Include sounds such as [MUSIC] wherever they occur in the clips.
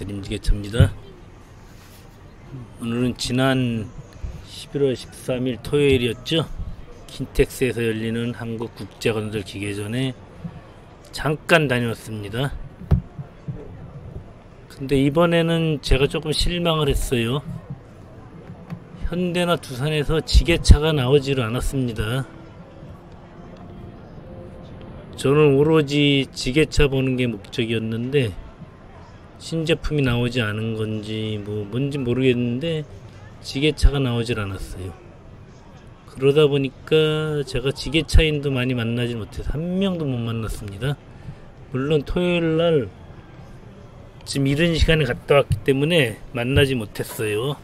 드림지게차입니다. 오늘은 지난 11월 13일 토요일이었죠. 킨텍스에서 열리는 한국 국제건설 기계전에 잠깐 다녀왔습니다. 근데 이번에는 제가 조금 실망을 했어요. 현대나 두산에서 지게차가 나오지를 않았습니다. 저는 오로지 지게차 보는 게 목적이었는데 신제품이 나오지 않은 건지 뭐 뭔지 모르겠는데 지게차가 나오질 않았어요. 그러다 보니까 제가 지게차인도 많이 만나지 못해서 한 명도 못 만났습니다. 물론 토요일 날 지금 이른 시간에 갔다 왔기 때문에 만나지 못했어요.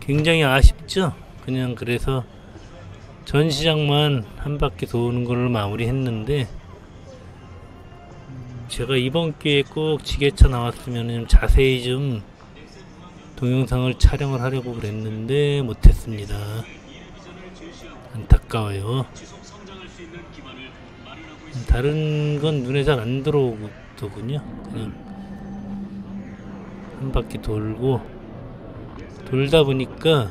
굉장히 아쉽죠? 그냥 그래서 전시장만 한 바퀴 도는 걸로 마무리했는데 제가 이번 기회에 꼭 지게차 나왔으면 좀 자세히 좀 동영상을 촬영을 하려고 그랬는데 못했습니다. 안타까워요. 다른 건 눈에 잘 안 들어오더군요. 그냥 한 바퀴 돌고 돌다 보니까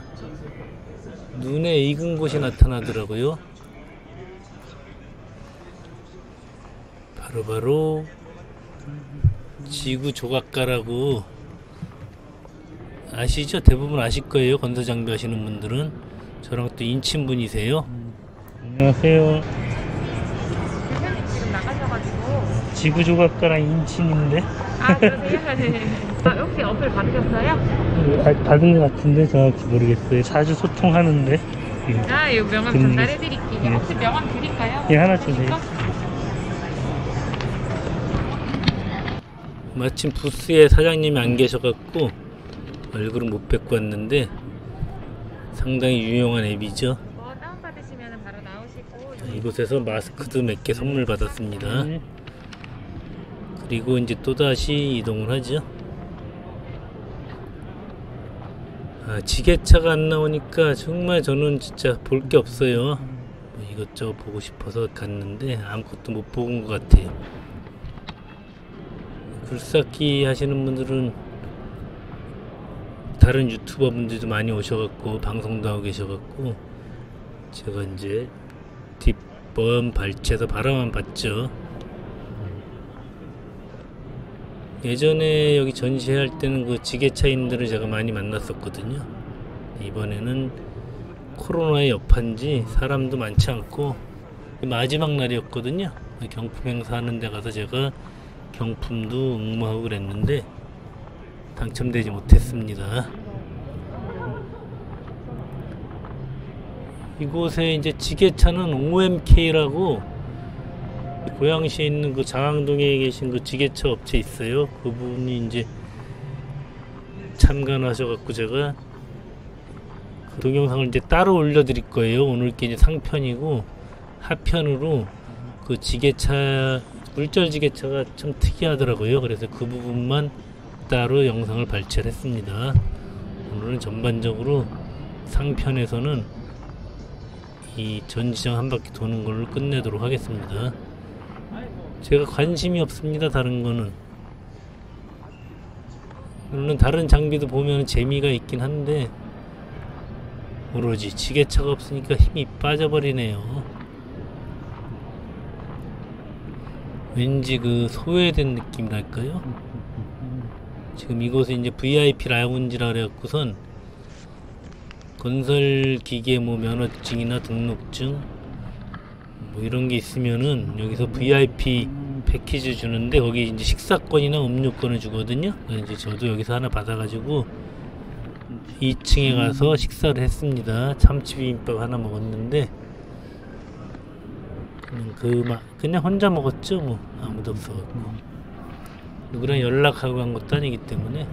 눈에 익은 곳이 나타나더라고요. 바로바로 바로 지구 조각가라고 아시죠? 대부분 아실 거예요. 건설 장비 하시는 분들은 저랑 또 인친분이세요. 안녕하세요. 지금 나가셔가지고 지구 조각가랑 인친인데 아 그러세요? 네. 아, 혹시 어플 받으셨어요? 아, 받은 것 같은데 정확히 모르겠어요. 자주 소통하는데 예. 아 이거 명함 음. 전달해드릴게요 네. 혹시 명함 드릴까요? 예, 하나 주세요. 마침 부스에 사장님이 안 계셔갖고 얼굴은 못 뵙고 왔는데 상당히 유용한 앱이죠. 뭐 다운받으시면 바로 나오시고 이곳에서 마스크도 몇 개 선물 받았습니다. 그리고 이제 또다시 이동을 하죠. 아, 지게차가 안 나오니까 정말 저는 진짜 볼 게 없어요. 뭐 이것저것 보고 싶어서 갔는데 아무것도 못 본 것 같아요. 굴삭기 하시는 분들은 다른 유튜버 분들도 많이 오셔갖고 방송도 하고 계셔갖고 제가 이제 뒷범 발치에서 바라만 봤죠. 예전에 여기 전시할 때는 그 지게차인들을 제가 많이 만났었거든요. 이번에는 코로나의 여파인지 사람도 많지 않고 마지막 날이었거든요. 경품 행사 하는 데 가서 제가 경품도 응모하고 그랬는데 당첨되지 못했습니다. 이곳에 이제 지게차는 OMK라고 고양시에 있는 그 장항동에 계신 그 지게차 업체 있어요. 그분이 이제 참관하셔갖고 제가 그 동영상을 이제 따로 올려드릴 거예요. 오늘 게 이제 상편이고 하편으로 그 지게차 물절 지게차가 좀 특이하더라고요. 그래서 그 부분만 따로 영상을 발췌를 했습니다. 오늘은 전반적으로 상편에서는 이 전시장 한 바퀴 도는 걸로 끝내도록 하겠습니다. 제가 관심이 없습니다. 다른 거는. 물론 다른 장비도 보면 재미가 있긴 한데 오로지 지게차가 없으니까 힘이 빠져버리네요. 왠지 그 소외된 느낌이랄까요? 지금 이곳에 이제 VIP 라운지라 그래갖고선 건설 기계 뭐 면허증이나 등록증 뭐 이런 게 있으면은 여기서 VIP 패키지 주는데 거기 이제 식사권이나 음료권을 주거든요. 이제 저도 여기서 하나 받아가지고 2층에 가서 식사를 했습니다. 참치 비빔밥 하나 먹었는데 그냥 그막 그냥 혼자 먹었죠. 뭐 아무도 없어갖고 누구랑 연락하고 간 것도 아니기 때문에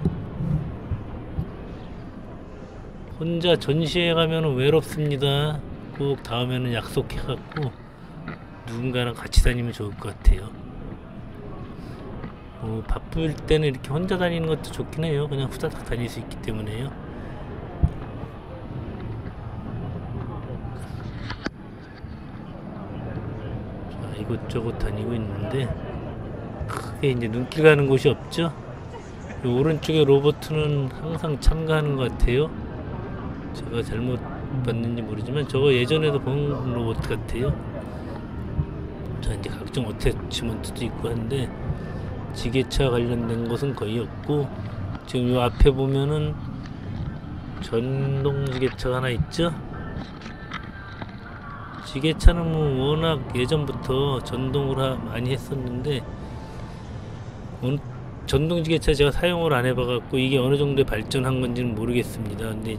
혼자 전시회 가면은 외롭습니다. 꼭 다음에는 약속해갖고 누군가랑 같이 다니면 좋을 것 같아요. 뭐 바쁠 때는 이렇게 혼자 다니는 것도 좋긴 해요. 그냥 후다닥 다닐 수 있기 때문에요. 자, 이곳저곳 다니고 있는데 이게 이제 눈길 가는 곳이 없죠. 이 오른쪽에 로버트는 항상 참가하는 것 같아요. 제가 잘못 봤는지 모르지만 저거 예전에도 본 로봇 같아요. 자 이제 각종 어태치먼트도 있고 한데 지게차 관련된 것은 거의 없고 지금 요 앞에 보면은 전동 지게차가 하나 있죠. 지게차는 뭐 워낙 예전부터 전동을 하- 많이 했었는데 전동 지게차 제가 사용을 안 해봐갖고 이게 어느 정도의 발전한 건지는 모르겠습니다. 근데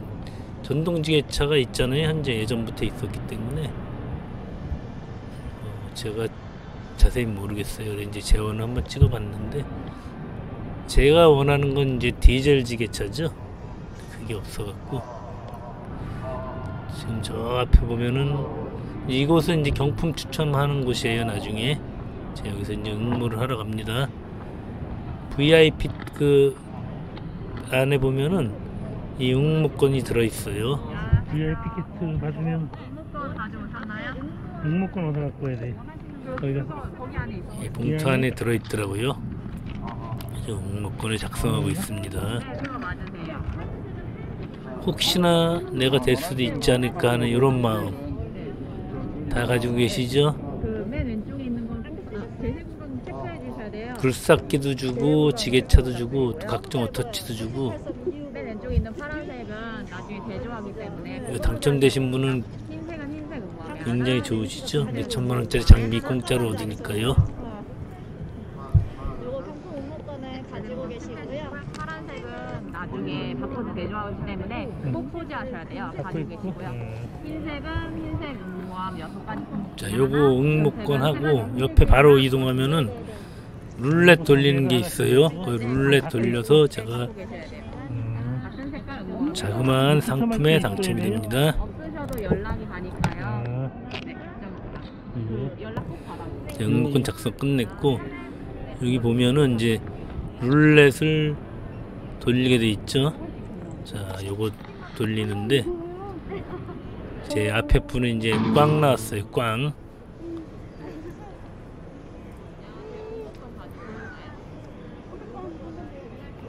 전동 지게차가 있잖아요. 현재 예전부터 있었기 때문에 어, 제가 자세히 모르겠어요. 이제 재원을 한번 찍어봤는데 제가 원하는 건 이제 디젤 지게차죠. 그게 없어갖고 지금 저 앞에 보면은 이곳은 이제 경품 추첨하는 곳이에요. 나중에 제가 여기서 이제 응모를 하러 갑니다. VIP 그 안에 보면은 이 응모권이 들어 있어요. VIP 키트 받으면 목돈 가져오셨나요? 응모권 어디서 갖고 와야 돼? 거기가. 이 봉투 안에 들어 있더라고요. 이제 응모권을 작성하고 있습니다. 혹시나 내가 될 수도 있지 않을까 하는 이런 마음 다 가지고 계시죠? 그 맨 왼쪽에 있는 건꼭 되실 분 체크해 주셔야 돼요. 굴삭기도 주고 지게차도 주고 각종 어터치도 주고 맨 왼쪽에 있는 파란색은 나중에 대조하기 때문에 당첨되신 분은 흰색은 흰색 굉장히 좋으시죠? 몇 천만 원짜리 장비 공짜로 얻으니까요. 요거 경품 응모권을 가지고 계시고요. 파란색은 나중에 바코드 대조하기 때문에 꼭 소지하셔야 돼요. 가지고 계시고요. 흰색은 흰색 응모함 여섯 가지. 자, 요거 응모권 하고 옆에 바로 이동하면은 룰렛 돌리는 게 있어요. 그 룰렛 돌려서 제가. 자그마한 상품에 당첨이 됩니다. 없으셔도 연락이 가니까요. 네, 좀 연락 꼭 받아주세요. 자, 응모권 작성 끝냈고 여기 보면은 이제 룰렛을 돌리게 돼 있죠. 자, 요거 돌리는데 제 앞에 분은 이제 꽝 나왔어요. 꽝.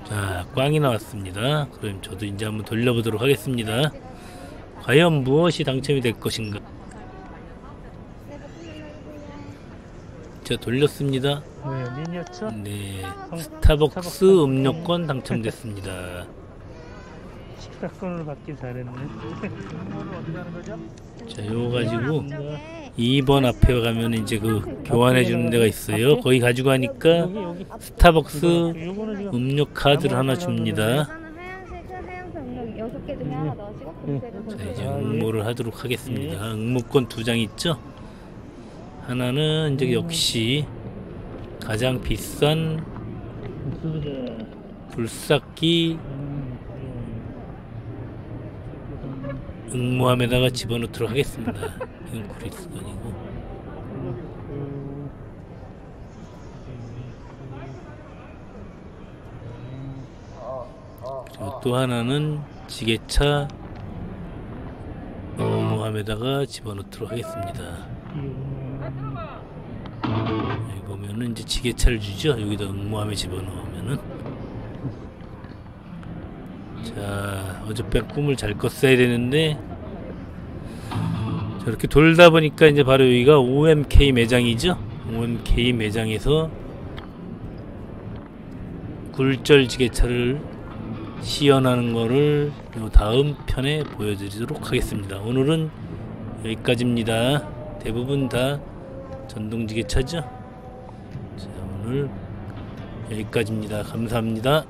자, 꽝이 나왔습니다. 그럼 저도 이제 한번 돌려보도록 하겠습니다. 과연 무엇이 당첨이 될 것인가? 자, 돌렸습니다. 뭐예요? 미니어처? 네, 스타벅스 음료권 당첨됐습니다. 식사권을 받길 잘했네. 자, 요거 가지고 쪽에 2번 앞에 가면 이제 그 교환해 주는 데가 있어요. 거기 가지고 가니까 여기 여기 스타벅스 요거는 지금 음료 카드를 하나 줍니다. 저는 하얀색, 하얀색 음료 여섯 개 중에 하나 넣으시고 검색을 자, 이제. 응모를 하도록 하겠습니다. 응모권 두 장 있죠? 하나는 이제 역시 가장 비싼. 불삭기 음, 응모함에다가 집어넣도록 하겠습니다. [LAUGHS] 이건 구리스건이고 그리고 또 하나는 지게차 응모함에다가 집어넣도록 하겠습니다. 보면은 이제 지게차를 주죠. 여기다 응모함에 집어넣으면은 자 어젯밤 꿈을 잘 꿨어야 되는데 저렇게 돌다 보니까 이제 바로 여기가 OMK 매장이죠. OMK 매장에서 굴절 지게차를 시연하는 거를 요 다음 편에 보여드리도록 하겠습니다. 오늘은 여기까지입니다. 대부분 다 전동 지게차죠. 자 오늘 여기까지입니다. 감사합니다.